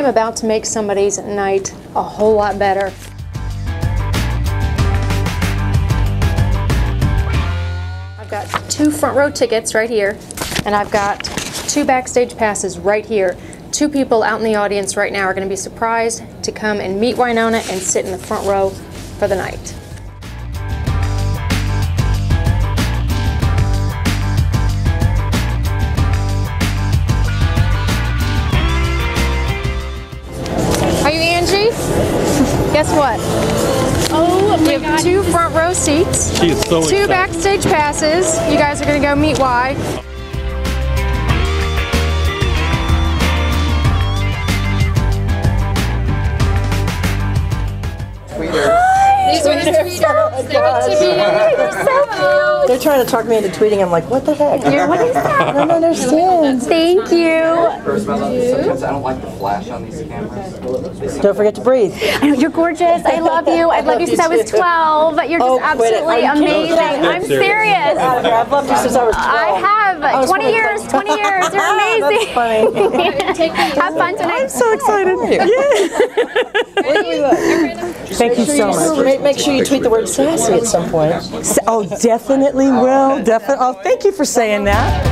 am about to make somebody's night a whole lot better. I've got two front row tickets right here, and I've got two backstage passes right here. Two people out in the audience right now are going to be surprised to come and meet Wynonna and sit in the front row for the night. Guess what? Oh We have god. two front row seats, She is so two excited. backstage passes. You guys are going to go meet Y. These are the tweeters. They're so They're trying to talk me into tweeting. I'm like, what the heck? cute. What is that? I don't understand. Thank you. First about that, sometimes I don't like the flash on these cameras. Don't forget to breathe. I know, You're gorgeous. I love you. Oh, I've loved you since I was 12. You're just Oh, absolutely you kidding? amazing. I'm serious. I've loved you since I was 12. I have was 20 funny. years. 20 years. You're amazing. That's funny. Have fun tonight. I'm so excited. Thank you so much. Make, sure you tweet the word sassy at some point. Oh, definitely will. Definitely. Oh, thank you for saying that.